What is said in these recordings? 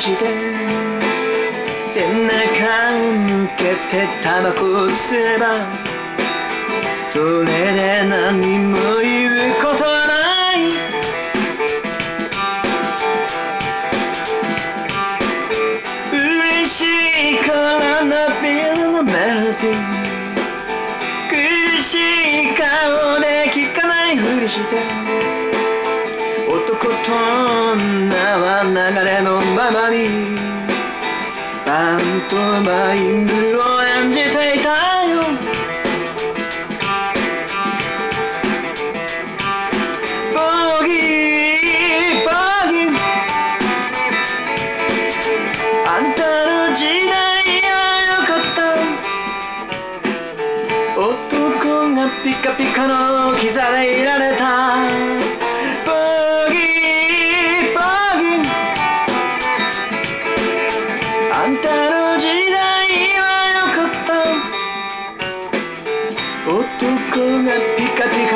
して背中を向けてタバコを吸えばそれで何も言うことはない。嬉しいからのビルのメロディー。苦しい顔で聞かないふりして。パントマイムを演じていたよ。ボギーボギー。あんたの時代はよかった。男がピカピカの膝で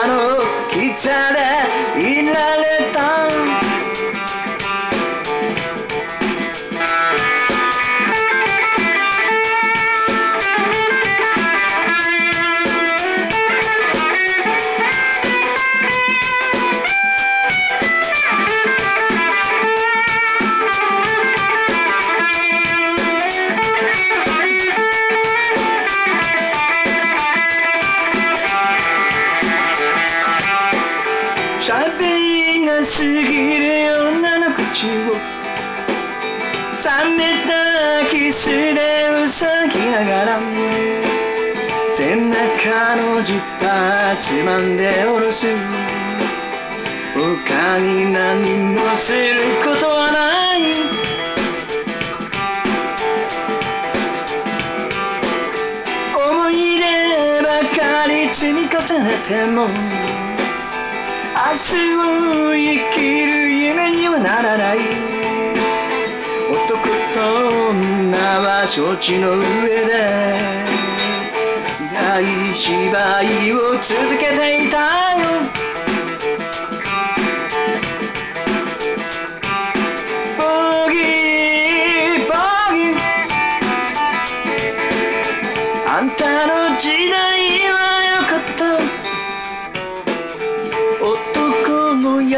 カピカの膝でいられ喋りが過ぎる女の口を。冷めたキスでうさぎながら。背中のジッパーつまんで下ろす。他に何もすることはない。思い出ばかり積み重ねても。日を生きる夢にはならない。男と女は承知の上で大芝居を続けていたよ。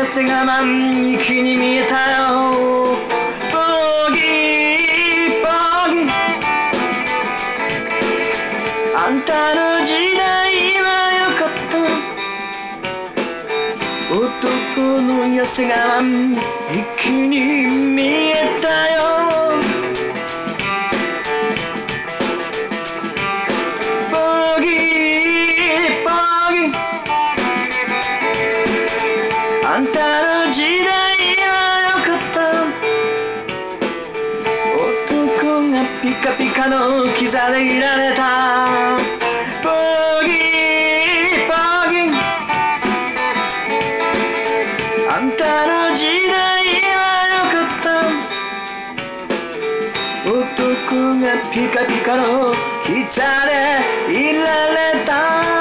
男の痩せ我慢息に見えたよ。ボギーボギー。あんたの時代はよかった。男の痩せ我慢息に見えたよ。カピカの膝でいられた。ボギーボギー。あんたの時代はよかった。男がピカピカの膝でいられた。